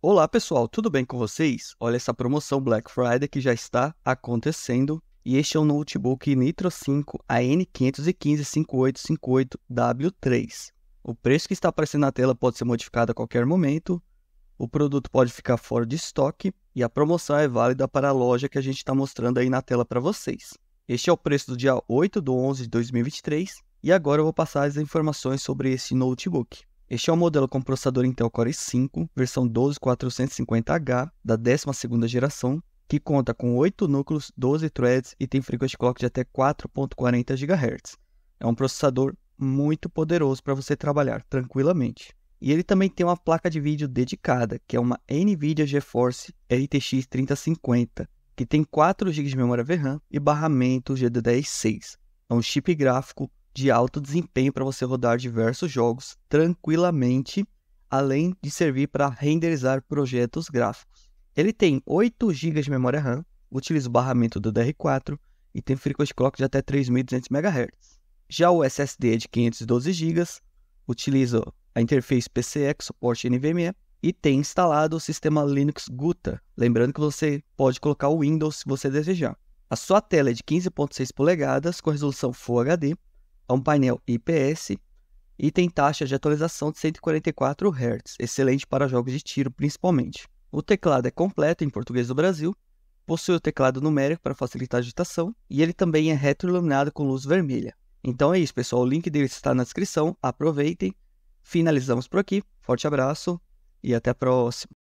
Olá pessoal, tudo bem com vocês? Olha essa promoção Black Friday que já está acontecendo e este é o notebook Nitro 5 AN515-5858W3. O preço que está aparecendo na tela pode ser modificado a qualquer momento, o produto pode ficar fora de estoque e a promoção é válida para a loja que a gente está mostrando aí na tela para vocês. Este é o preço do dia 8 de 11 de 2023 e agora eu vou passar as informações sobre esse notebook. Este é um modelo com processador Intel Core i5, versão 12450H da 12ª geração, que conta com 8 núcleos, 12 threads e tem frequency clock de até 4.40 GHz. É um processador muito poderoso para você trabalhar tranquilamente. E ele também tem uma placa de vídeo dedicada, que é uma NVIDIA GeForce RTX 3050, que tem 4 GB de memória VRAM e barramento GDDR6. É um chip gráfico de alto desempenho para você rodar diversos jogos tranquilamente, além de servir para renderizar projetos gráficos. Ele tem 8 GB de memória RAM, utiliza o barramento do DR4 e tem frequency clock de até 3.200 MHz. Já o SSD é de 512 GB, utiliza a interface PCE com suporte NVMe e tem instalado o sistema Linux Guta, lembrando que você pode colocar o Windows se você desejar. A sua tela é de 15.6 polegadas com resolução Full HD é um painel IPS e tem taxa de atualização de 144 Hz, excelente para jogos de tiro principalmente. O teclado é completo em português do Brasil, possui o teclado numérico para facilitar a digitação e ele também é retroiluminado com luz vermelha. Então é isso, pessoal. O link dele está na descrição. Aproveitem. Finalizamos por aqui. Forte abraço e até a próxima.